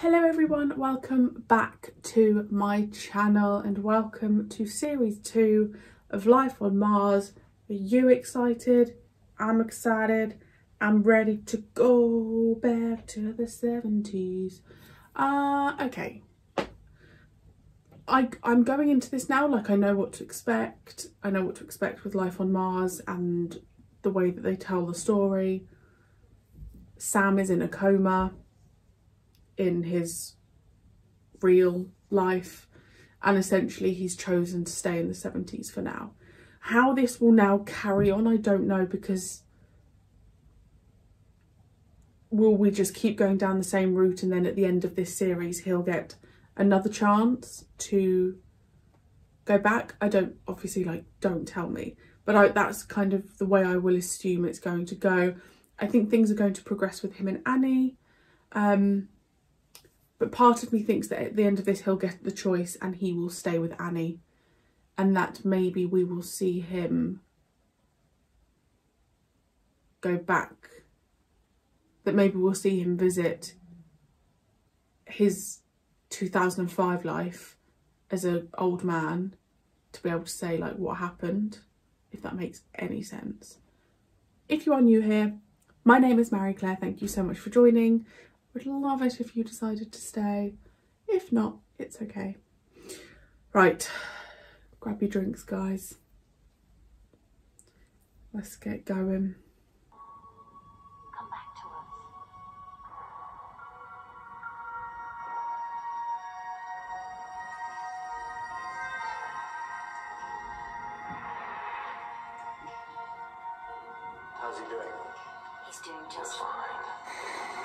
Hello everyone, welcome back to my channel and welcome to series two of Life on Mars. Are you excited? I'm excited. I'm ready to go back to the 70s. Uh, okay. I, I'm going into this now like I know what to expect. I know what to expect with Life on Mars and the way that they tell the story. Sam is in a coma in his real life and essentially he's chosen to stay in the 70s for now. How this will now carry on I don't know because will we just keep going down the same route and then at the end of this series he'll get another chance to go back? I don't obviously like don't tell me but I, that's kind of the way I will assume it's going to go. I think things are going to progress with him and Annie. Um, but part of me thinks that at the end of this, he'll get the choice and he will stay with Annie. And that maybe we will see him go back. That maybe we'll see him visit his 2005 life as an old man to be able to say like what happened, if that makes any sense. If you are new here, my name is Marie-Clare. Thank you so much for joining. Would love it if you decided to stay. If not, it's okay. Right, grab your drinks, guys. Let's get going. Come back to us. How's he doing? He's doing just fine.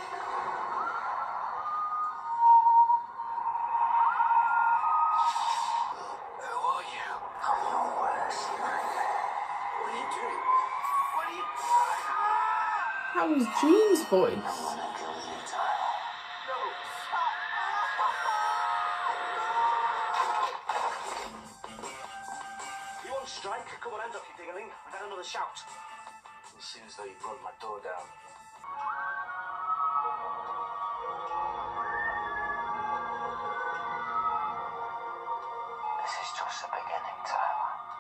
Dingaling. I've had another shout. It seems though you brought my door down. This is just the beginning, Tyler.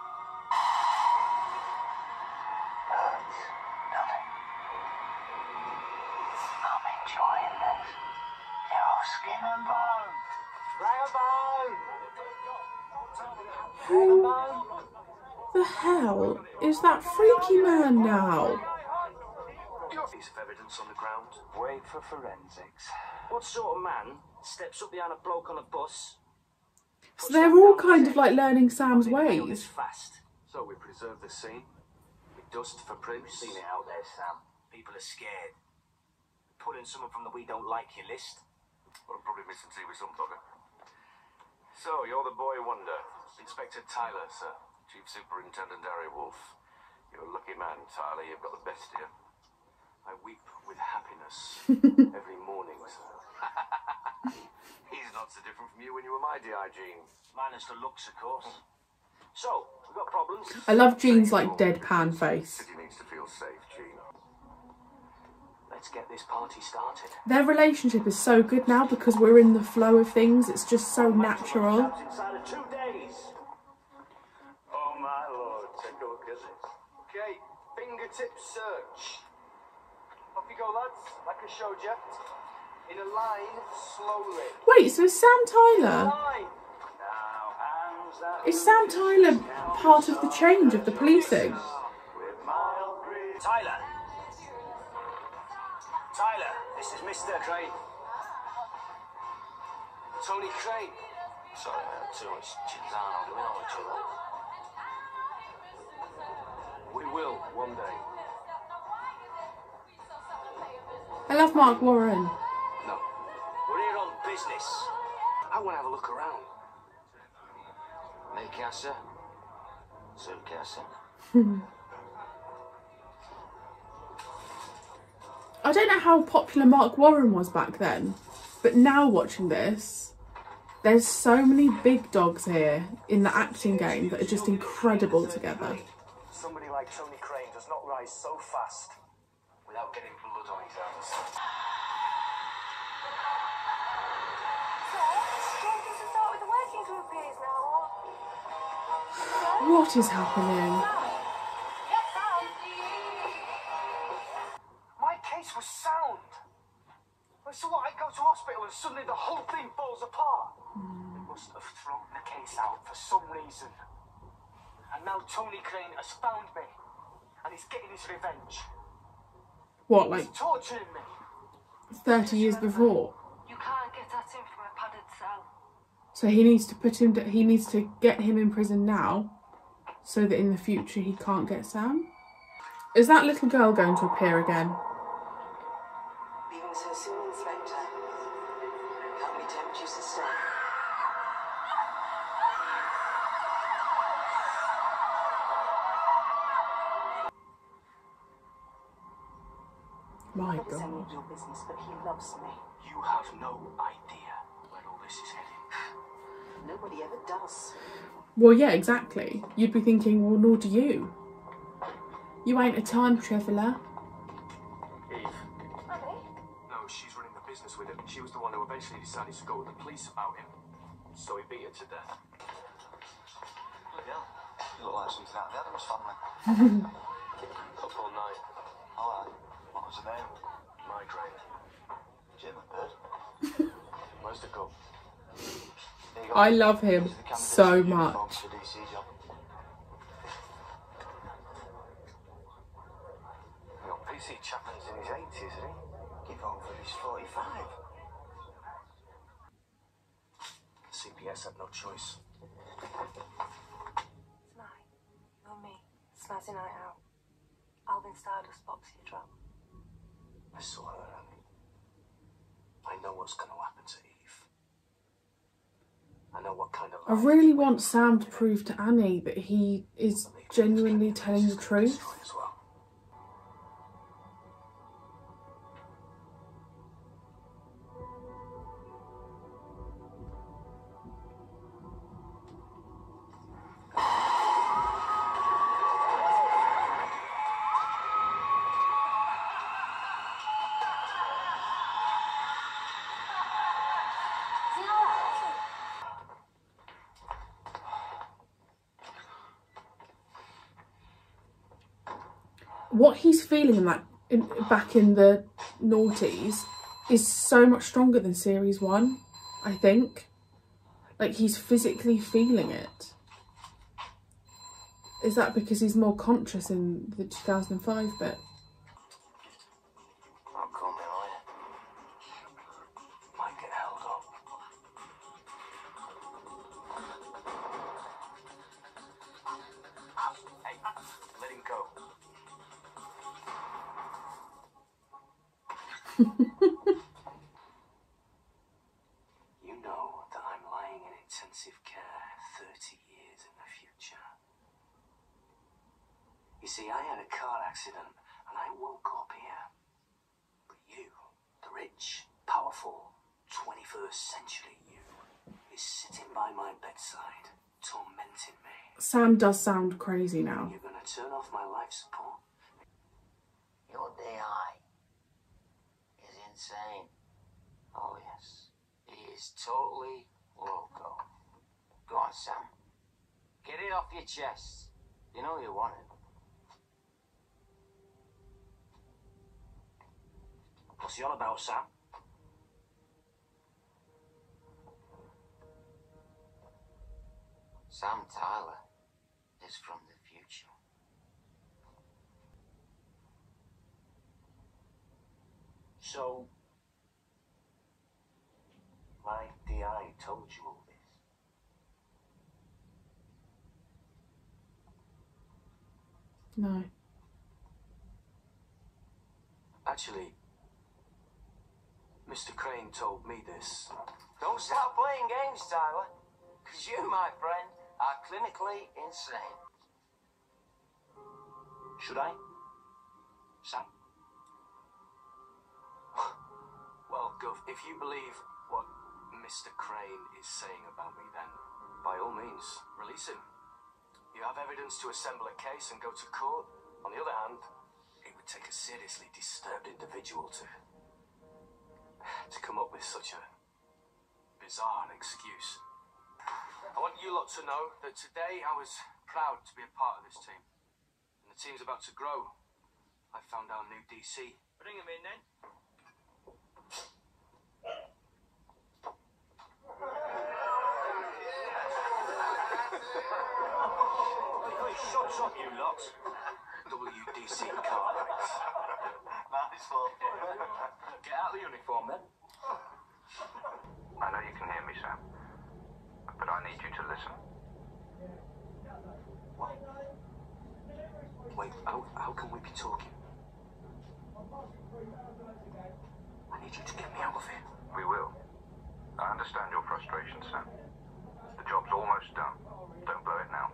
Skin and bone. Bring a bone! Who the hell is that freaky man now? Piece of evidence on the ground. Wait for forensics. What sort of man steps up behind a bloke on a bus? So they're all kind of like learning Sam's Nail this ways. fast. So we preserve the scene. We dust for proofs. Seen it out there, Sam. People are scared. Put in someone from the we don't like you list. Well, I'm probably missing tea with some fucker. So, you're the boy wonder. Inspector Tyler, sir. Chief Superintendent Harry Woolf. You're a lucky man, Tyler. You've got the best here. I weep with happiness every morning, sir. He's not so different from you when you were my DI, Gene. Minus the looks, of course. So, we've got problems. I love Gene's like deadpan face. City needs to feel safe, Gene. Let's get this party started. Their relationship is so good now because we're in the flow of things. It's just so natural. Inside of two days. Oh, my lord. Take a look at this. Okay, fingertip search. Off you go, lads. Like I showed you. In a line, slowly. Wait, so is Sam Tyler? Line. Now, hands that Is Sam Tyler part of the change of the policing? with mild breeze. Tyler. Tyler, this is Mr. Crane. Tony Crane. Sorry, I had too much Cinzano. Do we know each other? We will one day. I love Marc Warren. No. We're here on business. I want to have a look around. Me casa, su casa. I don't know how popular Marc Warren was back then, but now watching this, there's so many big dogs here in the acting game that are just incredible together. Somebody like Tony Crane does not rise so fast without getting blood on his hands. What is happening? Case was sound. Well, So what? I go to hospital and suddenly the whole thing falls apart. They must have thrown the case out for some reason. And now Tony Crane has found me. And he's getting his revenge. What, like He's torturing me. 30 years before? You can't get at him from a padded cell. So he needs to put him, he needs to get him in prison now so that in the future he can't get Sam? Is that little girl going to appear again? Leaving so soon, Inspector. Can't we tempt you to stay? My That is any god. of your business, but he loves me. You have no idea where all this is heading. Nobody ever does. Well, yeah, exactly. You'd be thinking, well, nor do you. You ain't a time traveller. She was the one who eventually decided to go to the police about him. So he beat her to death. Bloody hell. You look like something out of the Addams family. Up all night. All right. What was the name? Migraine. German bird. Where's the gun? There you go. I love him Here's the so uniform much. for the DC job. You know, PC Chapman's in his 80s, isn't he? Give over, he's 45. CPS had no choice. Tonight, you and me, snazzy night out. Alvin Stardust box your drum. I saw her. and I know what's going to happen to Eve. I know what kind of. I really want Sam to prove to Annie that he is genuinely telling the truth. Well. What he's feeling in that in, back in the noughties is so much stronger than series one. I think, like he's physically feeling it. Is that because he's more conscious in the 2005 bit? Intensive care 30 years in the future. You see, I had a car accident and I woke up here. But you, the rich, powerful, 21st century you, is sitting by my bedside, tormenting me. Sam does sound crazy now. You're gonna turn off my life support? Your DI is insane. Oh, yes. He is totally loco. Go Sam. Get it off your chest. You know you want it. What's he all about, Sam? Sam Tyler is from the future. So, my DI told you all this. No. Actually, Mr. Crane told me this. Don't start playing games, Tyler. Because you, my friend, are clinically insane. Should I? Sam? Well, Gov, if you believe what Mr. Crane is saying about me, then by all means, release him. You have evidence to assemble a case and go to court. On the other hand, it would take a seriously disturbed individual to to come up with such a bizarre excuse. I want you lot to know that today I was proud to be a part of this team. And the team's about to grow. I found our new DC. Bring him in then. Shut up, you lot. WDC Carfax. Nice one. Get out of the uniform then. I know you can hear me, Sam. But I need you to listen. Wait, how, how can we be talking? I need you to get me out of here. We will. I understand your frustration, Sam. The job's almost done. Don't blow it now.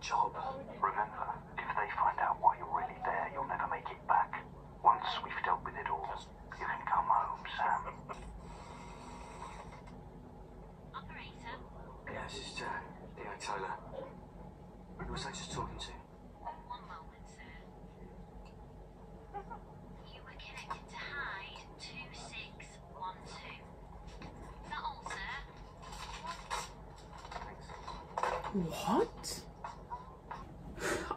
Job. Remember, if they find out why you're really there, you'll never make it back. Once we've dealt with it all, you can come home, Sam. Operator, Yeah, this is uh, D.I. Tyler. Who was I just talking to? one moment, sir. You were connected to Hyde 2612. Is that all, sir? What?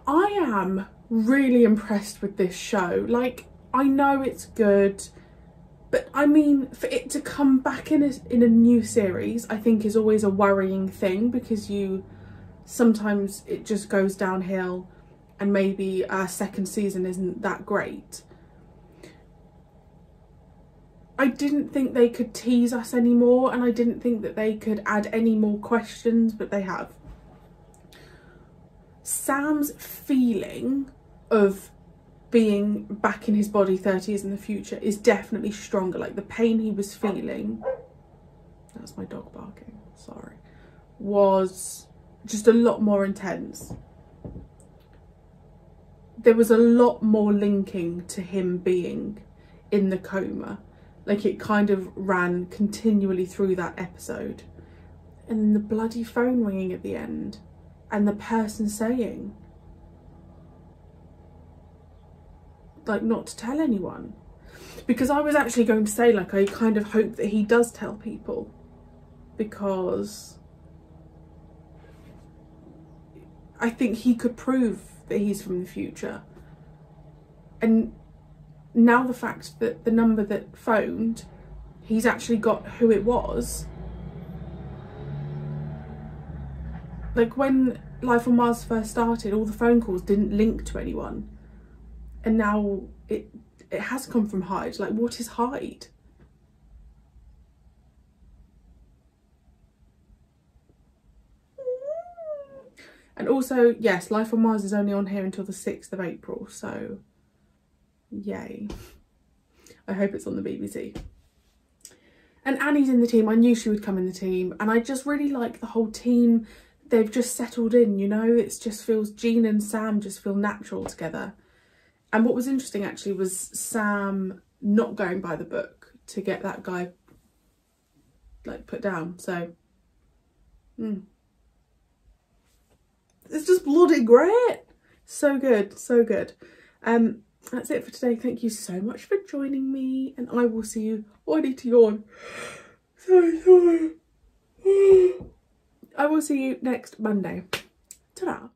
I am really impressed with this show. Like, I know it's good, but I mean, for it to come back in a, in a new series, I think is always a worrying thing because you sometimes it just goes downhill and maybe our second season isn't that great. I didn't think they could tease us anymore and I didn't think that they could add any more questions, but they have. Sam's feeling of being back in his body 30 years in the future is definitely stronger. Like the pain he was feeling, that's my dog barking, sorry, was just a lot more intense. There was a lot more linking to him being in the coma. Like it kind of ran continually through that episode. And then the bloody phone ringing at the end and the person saying like not to tell anyone. Because I was actually going to say like I kind of hope that he does tell people because I think he could prove that he's from the future. And now the fact that the number that phoned he's actually got who it was like when Life on Mars first started, all the phone calls didn't link to anyone, and now it it has come from Hyde. Like, what is Hyde? And also, yes, Life on Mars is only on here until the 6th of April, so yay. I hope it's on the BBC. And Annie's in the team. I knew she would come in the team. And I just really like the whole team. They've just settled in, you know. It just feels, Gene and Sam just feel natural together. And what was interesting actually was Sam not going by the book to get that guy like put down. So, mm. it's just bloody great. So good, so good. Um, that's it for today. Thank you so much for joining me, and I will see you. Oh, I need to yawn. Sorry, sorry. I will see you next Monday. Ta-da.